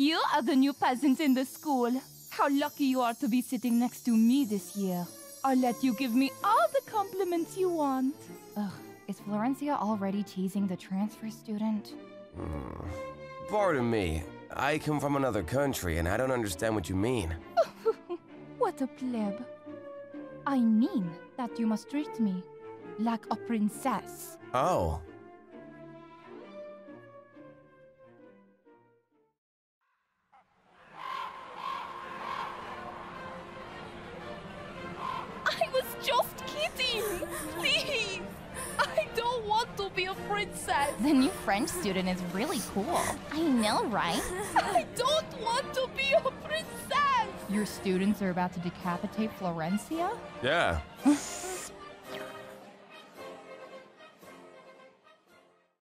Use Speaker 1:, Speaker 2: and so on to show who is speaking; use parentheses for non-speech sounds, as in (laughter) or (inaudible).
Speaker 1: You are the new peasant in the school. How lucky you are to be sitting next to me this year. I'll let you give me all the compliments you want.
Speaker 2: Ugh, is Florencia already teasing the transfer student? Hmm.
Speaker 3: Pardon me. I come from another country and I don't understand what you mean. (laughs)
Speaker 1: What a pleb. I mean that you must treat me like a princess.
Speaker 3: Oh.
Speaker 1: To be a princess!
Speaker 2: The new French student is really cool. I know, right? (laughs)
Speaker 1: I don't want to be a princess!
Speaker 2: Your students are about to decapitate Florencia?
Speaker 3: Yeah. (laughs)